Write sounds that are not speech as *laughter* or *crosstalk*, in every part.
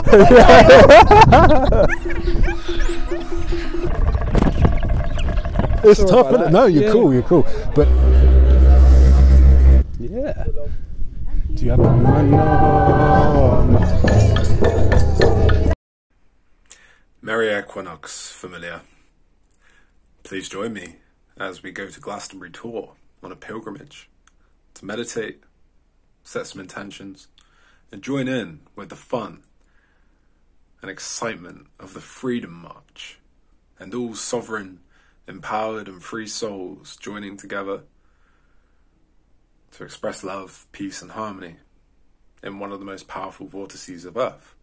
*laughs* it's Sorry tough, isn't it? No, you're Yeah. cool, you're cool. But Yeah. do you have my number? Merry Equinox, familiar. Please join me as we go to Glastonbury Tor on a pilgrimage to meditate, set some intentions, and join in with the fun and excitement of the Freedom March and all sovereign, empowered, and free souls joining together to express love, peace, and harmony in one of the most powerful vortices of Earth.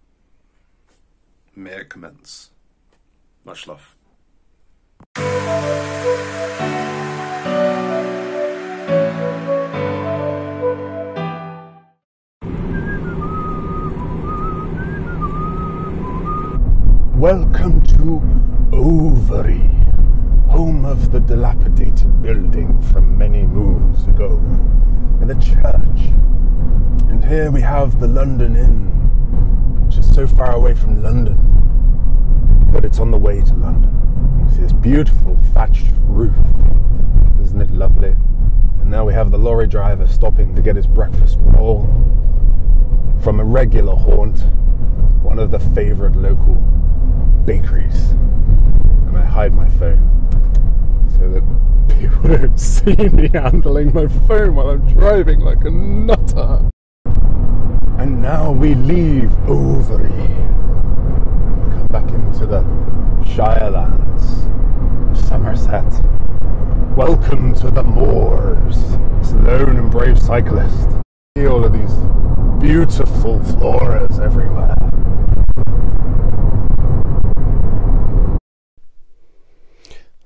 May it commence. Much love. Welcome to Overy, home of the dilapidated building from many moons ago, and a church. And here we have the London Inn, which is so far away from London, but it's on the way to London. You see this beautiful thatched roof. Isn't it lovely? And now we have the lorry driver stopping to get his breakfast roll from a regular haunt, one of the favourite local bakeries. And I hide my phone so that *laughs* people don't *laughs* see me handling my phone while I'm driving like a nutter. And now we leave Overy. We come back into the Shirelands of Somerset. Welcome to the moors. Lone and brave cyclist. See all of these beautiful floras everywhere.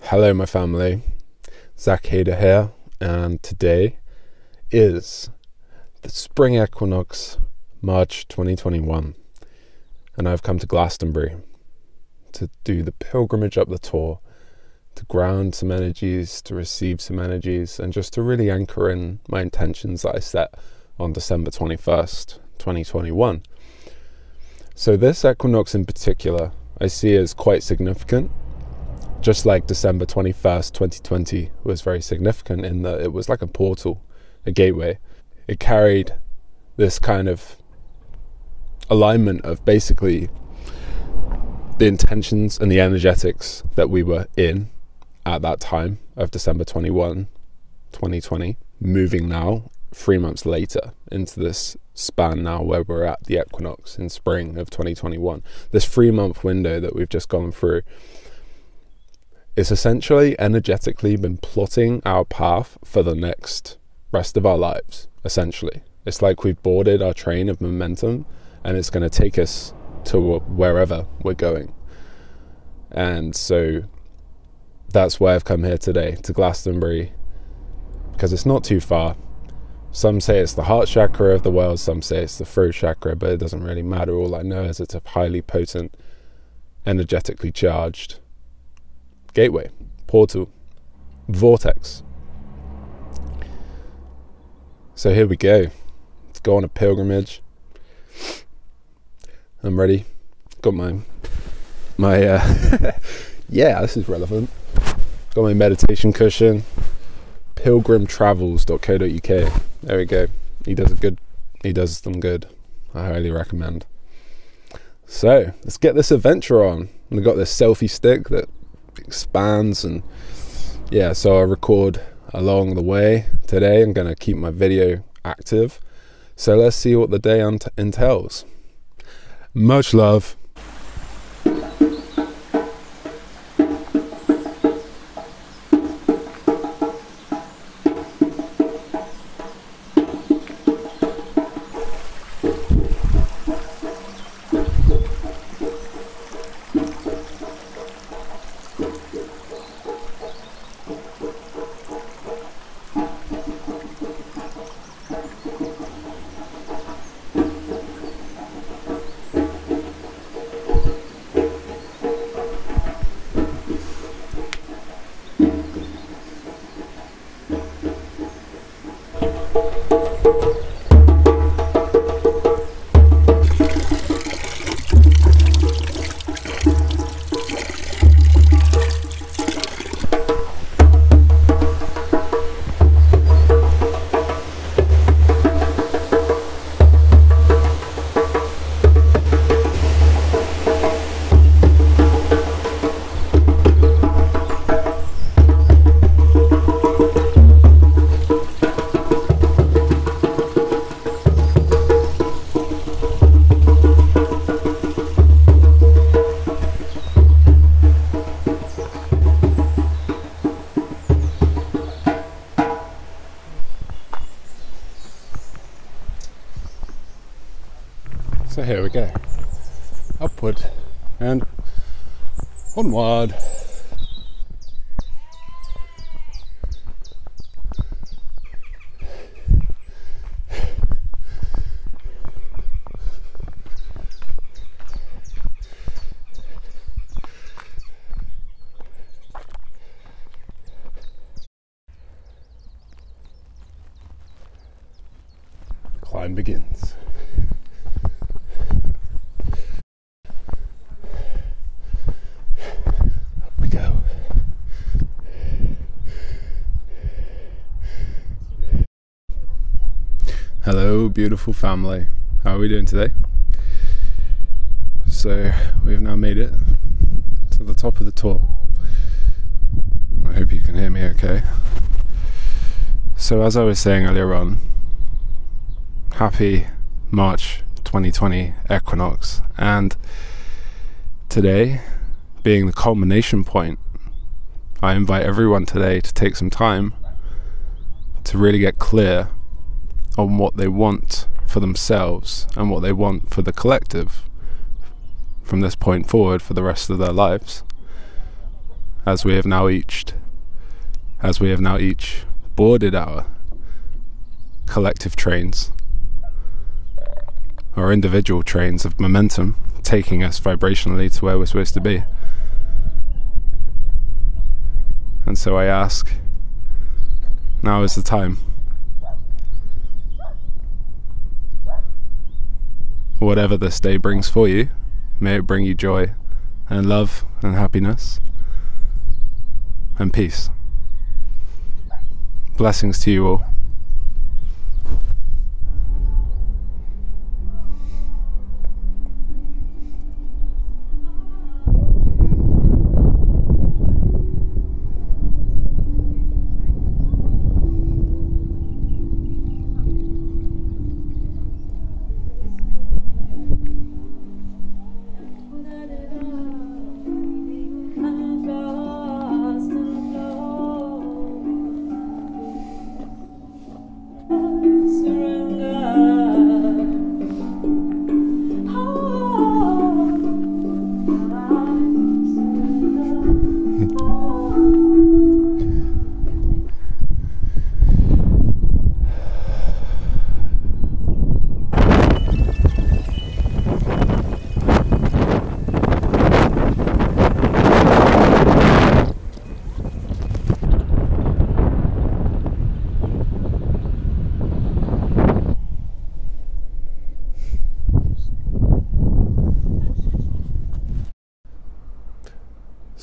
Hello, my family. Zach Hayter here, and today is the spring equinox, March 2021, and I've come to Glastonbury to do the pilgrimage up the Tor, to ground some energies, to receive some energies, and just to really anchor in my intentions that I set on December 21st, 2021. So, this equinox in particular, I see as quite significant just like December 21st, 2020 was very significant in that it was like a portal, a gateway. It carried this kind of alignment of basically the intentions and the energetics that we were in at that time of December 21, 2020, moving now, three months later, into this span now where we're at the equinox in spring of 2021. This three month window that we've just gone through it's essentially energetically been plotting our path for the next rest of our lives, essentially. It's like we've boarded our train of momentum and it's going to take us to wherever we're going. And so that's why I've come here today to Glastonbury because it's not too far. Some say it's the heart chakra of the world, some say it's the throat chakra, but it doesn't really matter. All I know is it's a highly potent, energetically charged gateway, portal, vortex. So here we go. Let's go on a pilgrimage. I'm ready. Got my my uh *laughs* yeah, this is relevant. Got my meditation cushion. Pilgrimtravels.co.uk. There we go. He does a good he does them good. I highly recommend. So let's get this adventure on. I've got this selfie stick that expands and yeah so i record along the way. Today i'm going to keep my video active. So let's see what the day entails. Much love onward. Climb begins. Up we go. Hello, beautiful family. How are we doing today? So, we've now made it to the top of the Tor. I hope you can hear me okay. So, as I was saying earlier on, happy March 2020 equinox, and today being the culmination point, I invite everyone today to take some time to really get clear on what they want for themselves and what they want for the collective from this point forward for the rest of their lives. As we have now each, as we have now each boarded our collective trains, or individual trains of momentum, taking us vibrationally to where we're supposed to be. And so I ask, now is the time. Whatever this day brings for you, may it bring you joy and love and happiness and peace. Blessings to you all.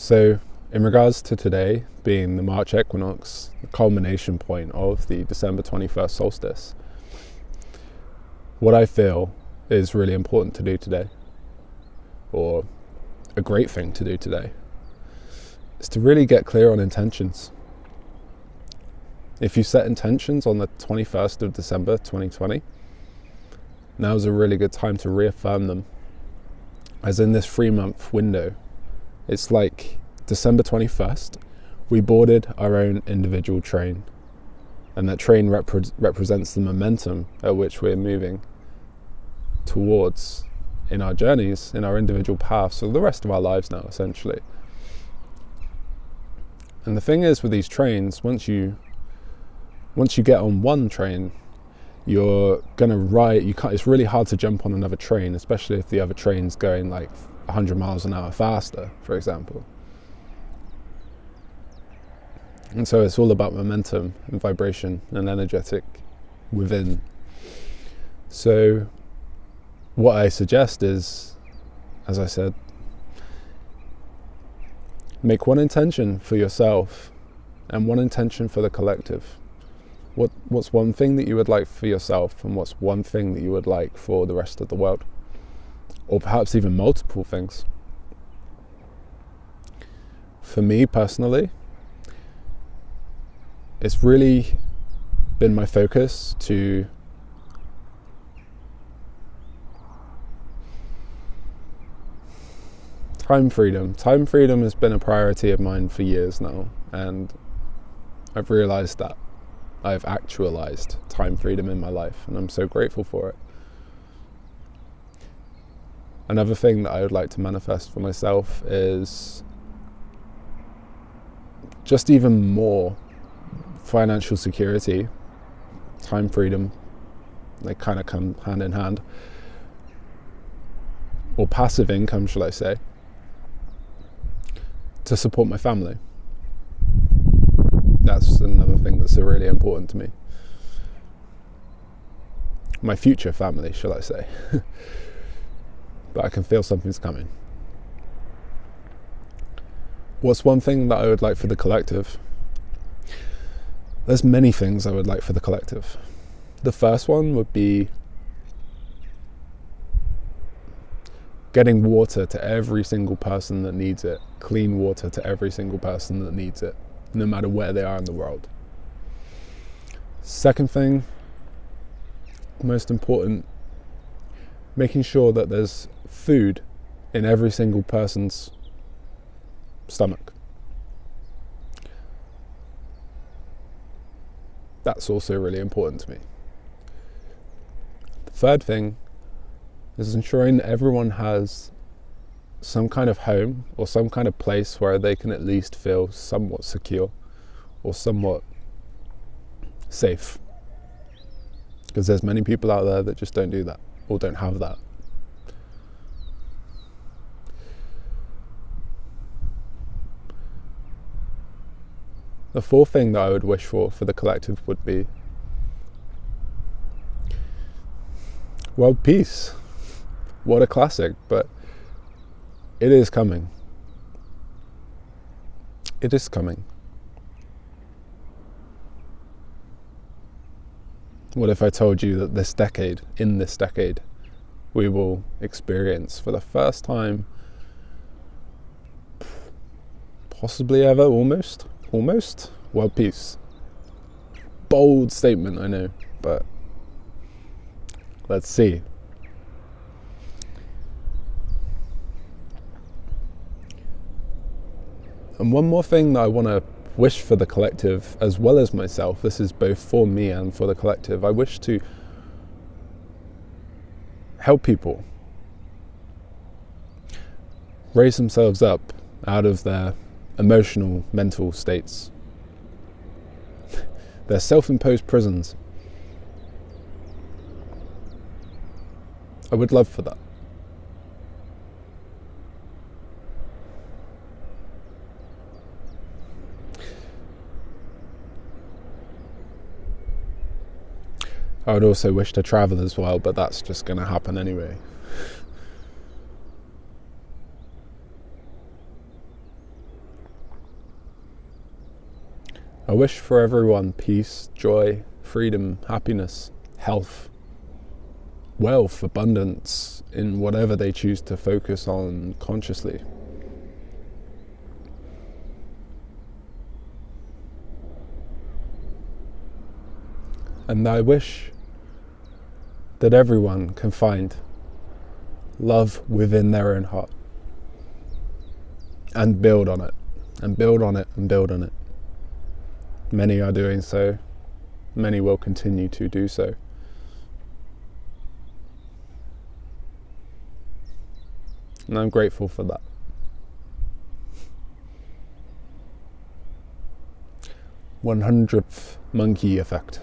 So, in regards to today being the March equinox, the culmination point of the December 21st solstice, what I feel is really important to do today, or a great thing to do today, is to really get clear on intentions. If you set intentions on the 21st of December 2020, now is a really good time to reaffirm them. As in this three month window, it's like December 21st, we boarded our own individual train. And that train repre- represents the momentum at which we're moving towards in our journeys, in our individual paths, for the rest of our lives now, essentially. And the thing is with these trains, once you once you get on one train, you're gonna ride. You can't. It's really hard to jump on another train, especially if the other train's going like 100 miles an hour faster, for example. And so it's all about momentum and vibration and energetic within. So, what I suggest is, as I said, make one intention for yourself and one intention for the collective. What, what's one thing that you would like for yourself, and what's one thing that you would like for the rest of the world? Or perhaps even multiple things. For me personally, it's really been my focus to time freedom. Time freedom has been a priority of mine for years now, and I've realized that I've actualized time freedom in my life, and I'm so grateful for it. Another thing that I would like to manifest for myself is just even more financial security, time freedom. They kind of come hand in hand. Or passive income, shall I say, to support my family. That's another thing that's really important to me. My future family, shall I say. *laughs* but I can feel something's coming. What's one thing that I would like for the collective? There's many things I would like for the collective. The first one would be getting water to every single person that needs it, clean water to every single person that needs it, no matter where they are in the world. Second thing, most important, making sure that there's food in every single person's stomach. That's also really important to me. The third thing is ensuring that everyone has some kind of home or some kind of place where they can at least feel somewhat secure or somewhat safe. Because there's many people out there that just don't do that or don't have that. The fourth thing that I would wish for for the collective would be world peace. What a classic, but it is coming. It is coming. What if I told you that this decade, in this decade, we will experience for the first time, possibly ever, almost, almost, world peace? Bold statement, I know, but let's see. And one more thing that I want to wish for the collective as well as myself, this is both for me and for the collective, I wish to help people raise themselves up out of their emotional, mental states, *laughs* their self imposed prisons. I would love for that. I would also wish to travel as well, but that's just going to happen anyway. I wish for everyone peace, joy, freedom, happiness, health, wealth, abundance in whatever they choose to focus on consciously. And I wish that everyone can find love within their own heart and build on it, and build on it, and build on it. Many are doing so, many will continue to do so. And I'm grateful for that. One hundredth monkey effect.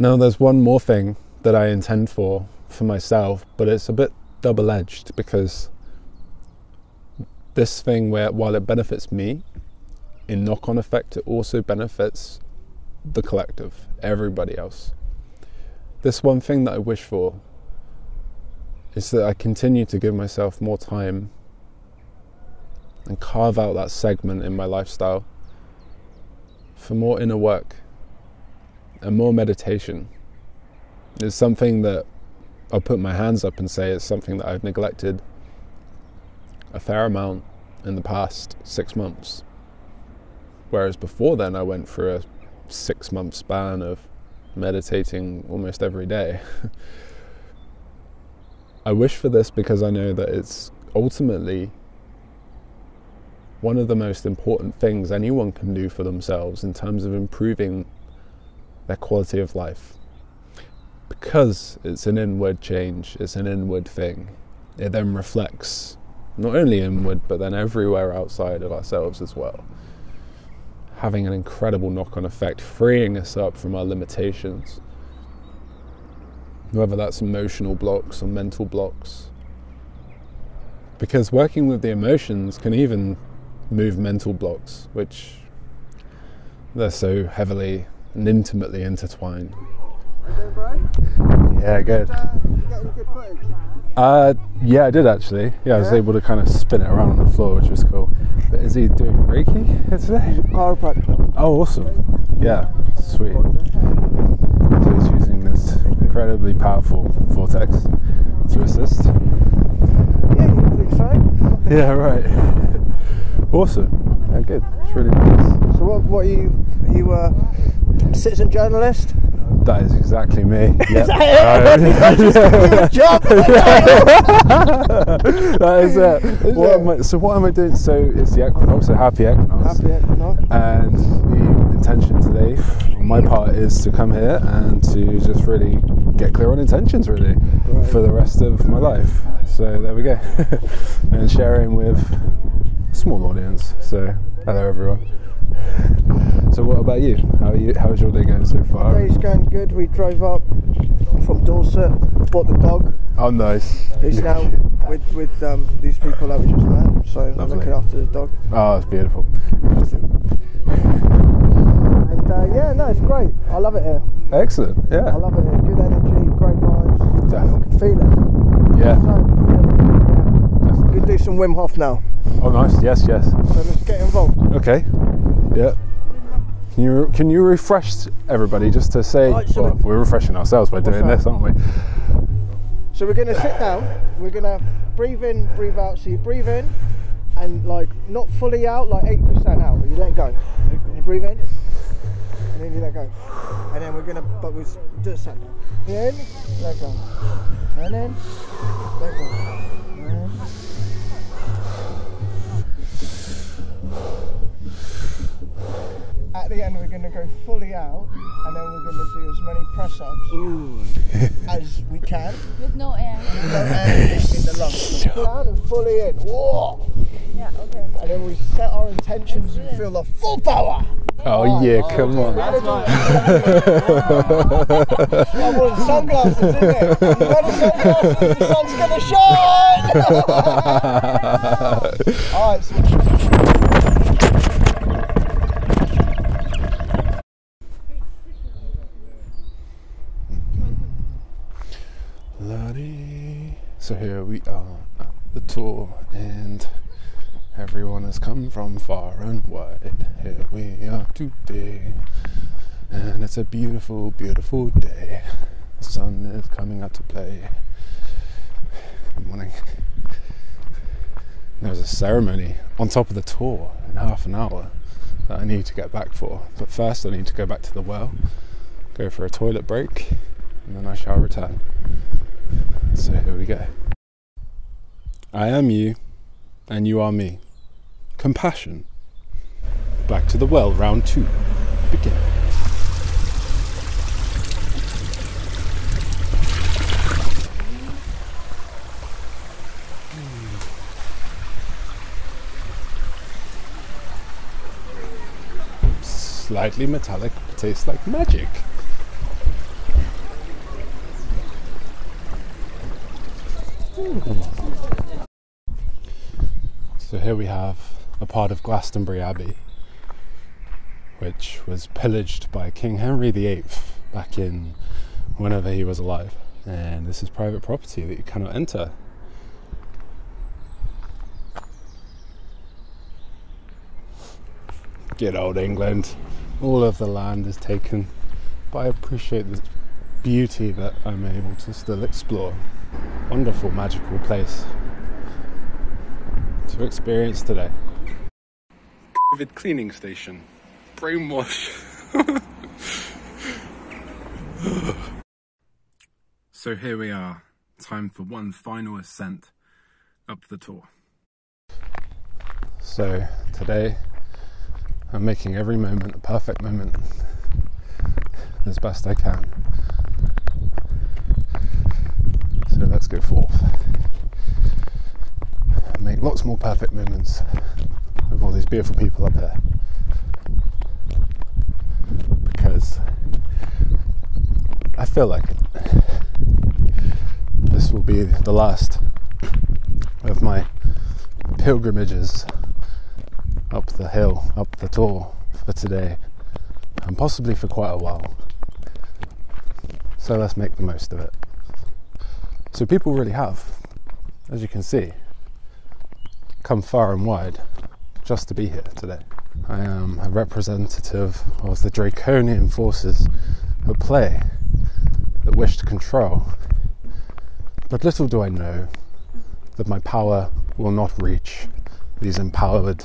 Now, there's one more thing that I intend for for myself, but it's a bit double edged because this thing, where while it benefits me, in knock on effect, it also benefits the collective, everybody else. This one thing that I wish for is that I continue to give myself more time and carve out that segment in my lifestyle for more inner work and more meditation. It's something that I'll put my hands up and say it's something that I've neglected a fair amount in the past six months. Whereas before then, I went through a six month span of meditating almost every day. *laughs* I wish for this because I know that it's ultimately one of the most important things anyone can do for themselves in terms of improving their quality of life. Because it's an inward change, it's an inward thing, it then reflects not only inward but then everywhere outside of ourselves as well. Having an incredible knock on effect, freeing us up from our limitations, whether that's emotional blocks or mental blocks. Because working with the emotions can even move mental blocks, which they're so heavily and intimately intertwined. Yeah, good. Uh, yeah, I did actually. Yeah, I was able to kind of spin it around on the floor, which was cool. But is he doing Reiki today? Chiropractor. Oh, awesome. Yeah, sweet. So he's using this incredibly powerful vortex to assist. Yeah, you think so? *laughs* Yeah, right. *laughs* awesome. Yeah, good. It's really nice. So what? What are you? Are you a citizen journalist? That is exactly me. *laughs* Yep. *laughs* *laughs* Job. that is it. What am I, so what am I doing? So it's the equinox, so happy equinox. Happy equinox. And the intention today, on my part, is to come here and to just really get clear on intentions, really, Right. for the rest of my life. So there we go, and sharing with a small audience. So hello, everyone. So what about you? How are you? How's your day going so far? Day's going good. We drove up from Dorset, bought the dog. Oh, nice. Who's now with with um, these people that we just met. So I'm looking after the dog. Oh, it's beautiful. And uh, yeah, no, it's great. I love it here. Excellent. Yeah. I love it here. Good energy, great vibes. Definitely. Feel it. Yeah. So, yeah. Do some Wim Hof now. Oh, nice. Yes, yes. So let's get involved. Okay. Yeah. Can you can you refresh everybody just to say Right, so well, we- we're refreshing ourselves by doing this, aren't we? So we're gonna sit down. We're gonna breathe in, breathe out. So you breathe in, and like not fully out, like eight percent out, but you let go. And you breathe in, and then you let go. And then we're gonna, but we do a set. In, let go, and then let go. The end, we're going to go fully out, and then we're going to do as many press ups as we can. With no air. No air in the lungs. Full out and fully in. Whoa! Yeah, okay. And then we set our intentions and feel the full power. Oh yeah, come on. I want sunglasses, isn't it? You want the sunglasses? The sun's gonna shine. All right. So So here we are at the Tor, and everyone has come from far and wide. Here we are today, and it's a beautiful, beautiful day. The sun is coming out to play. Good morning. There's a ceremony on top of the Tor in half an hour that I need to get back for. But first, I need to go back to the well, go for a toilet break, and then I shall return. So here we go. I am you, and you are me. Compassion. Back to the well, round two. Begin. Slightly metallic, tastes like magic. So here we have a part of Glastonbury Abbey, which was pillaged by King Henry VIII back in whenever he was alive. And this is private property that you cannot enter. Good old England. All of the land is taken, but I appreciate the beauty that I'm able to still explore. Wonderful, magical place to experience today. COVID cleaning station. Brainwash. *laughs* so here we are. Time for one final ascent up the Tor. So today I'm making every moment a perfect moment as best I can. So let's go forth. and Make lots more perfect moments with all these beautiful people up here. Because I feel like this will be the last of my pilgrimages up the hill, up the Tor for today, and possibly for quite a while. So let's make the most of it. So people really have, as you can see, come far and wide just to be here today. I am a representative of the draconian forces at play that wish to control. But little do I know that my power will not reach these empowered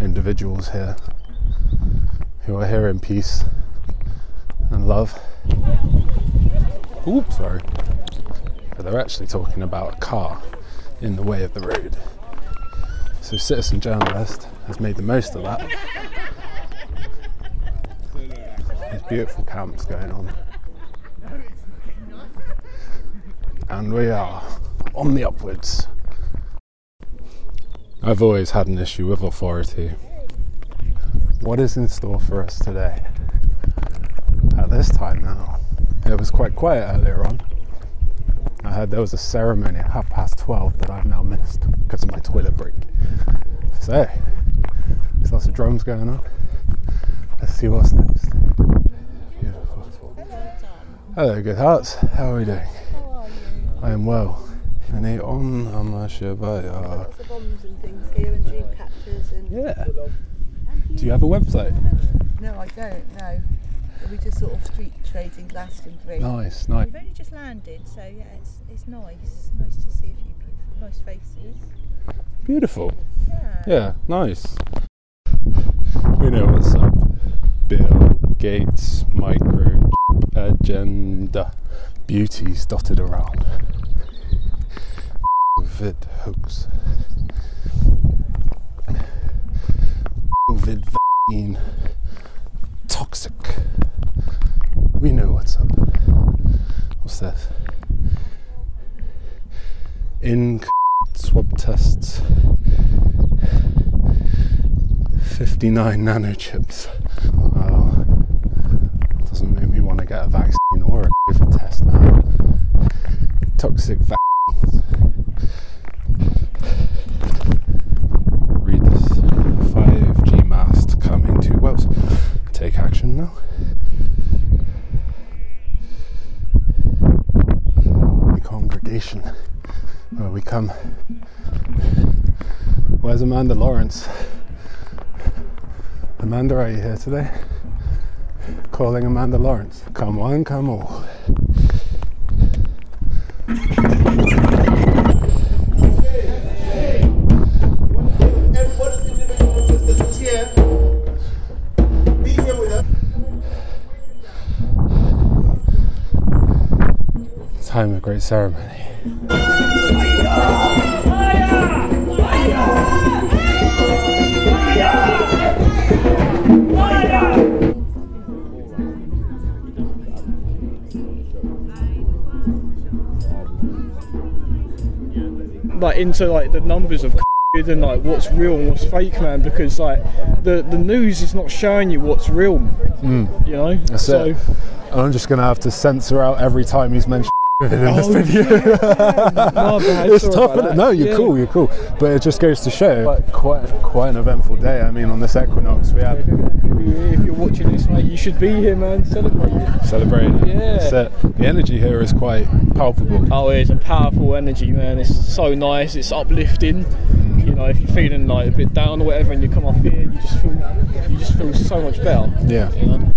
individuals here who are here in peace and love. Oops, sorry. But they're actually talking about a car in the way of the road. So, Citizen Journalist has made the most of that. There's beautiful camps going on. And we are on the upwards. I've always had an issue with authority. What is in store for us today? At this time now, it was quite quiet earlier on. Heard there was a ceremony at half past 12 that I've now missed because of my toilet break. So, there's lots of drums going on. Let's see what's next. Beautiful. Hello, good hearts. How are we doing? I am well. Any on Amashibaya. Lots of bombs and things here and dream catchers and Yeah. Do you have a website? no, I don't. No, we just sort of street trade in Glastonbury. Nice, nice. We've only just landed, so yeah, it's it's nice. Nice to see a few people, nice faces. Beautiful. Yeah. Yeah, nice. We know what's up. Bill Gates micro agenda. Beauties dotted around. COVID hoax. COVID vaccine. Toxic. We know what's up. What's this? In swab tests. 59 nanochips. Wow. Doesn't make me want to get a vaccine or a COVID test now. Toxic vaccines. Read this. 5G mast coming to Wales. Take action now. The congregation where we come. Where's Amanda Lawrence? Amanda, are you here today? Calling Amanda Lawrence. Come on, come us. Time of great ceremony. Like into like the numbers of *laughs* and like what's real and what's fake, man. Because like the the news is not showing you what's real. Hmm. You know. That's so, it. And I'm just going to have to censor out every time he's mentioned *laughs* in this Oh, video. No, *laughs* it's tough, isn't it? No, you're Yeah. cool, you're cool. But it just goes to show quite, quite, quite an eventful day. I mean, on this equinox, we have If you're watching this, mate, you should be here, man. Celebrate. celebrated. Yeah. That's. Uh, the energy here is quite palpable. Oh, it's a powerful energy, man. It's so nice. It's uplifting. You know, if you're feeling like a bit down or whatever, and you come up here, you just feel you just feel so much better. Yeah. You know?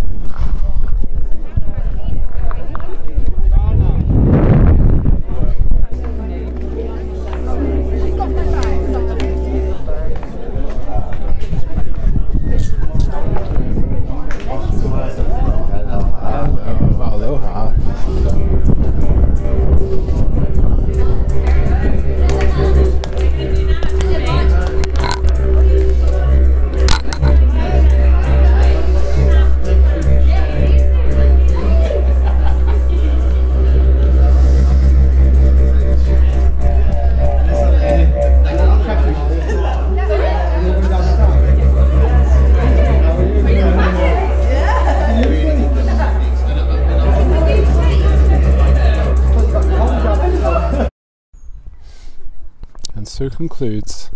Concludes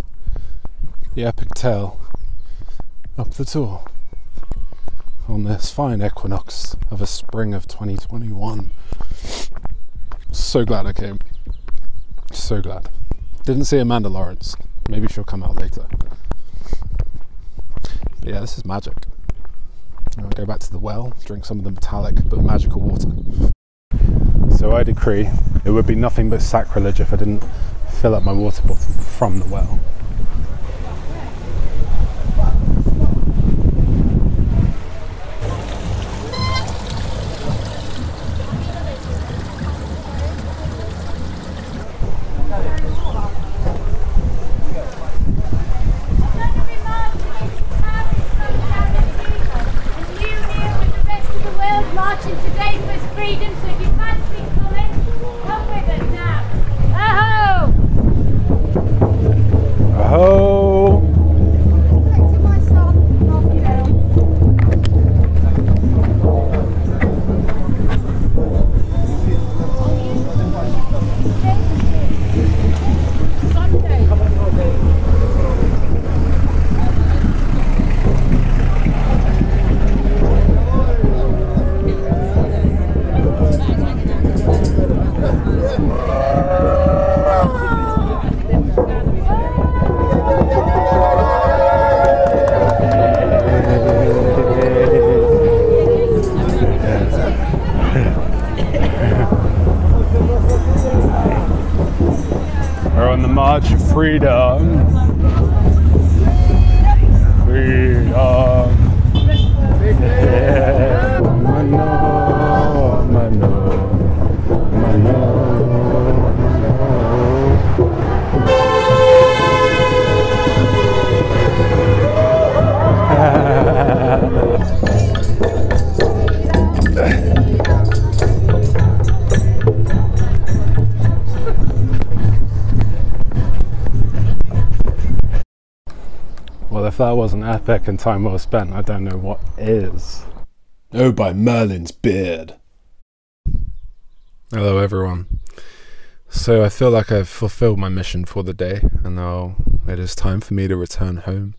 the epic tale up the Tor on this fine equinox of a spring of 2021. So glad I came. So glad. Didn't see Amanda Lawrence. Maybe she'll come out later. But yeah, this is magic. I'll go back to the well, drink some of the metallic but magical water. So I decree it would be nothing but sacrilege if I didn't fill up my water bottle from the well. That wasn't epic and time well spent, I don't know what is. Oh, by Merlin's beard. Hello, everyone. So, I feel like I've fulfilled my mission for the day, and now it is time for me to return home.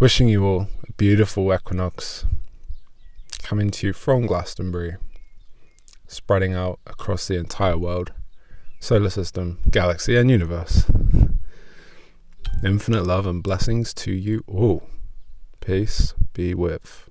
Wishing you all a beautiful equinox coming to you from Glastonbury, spreading out across the entire world, solar system, galaxy, and universe. Infinite love and blessings to you all. Peace be with.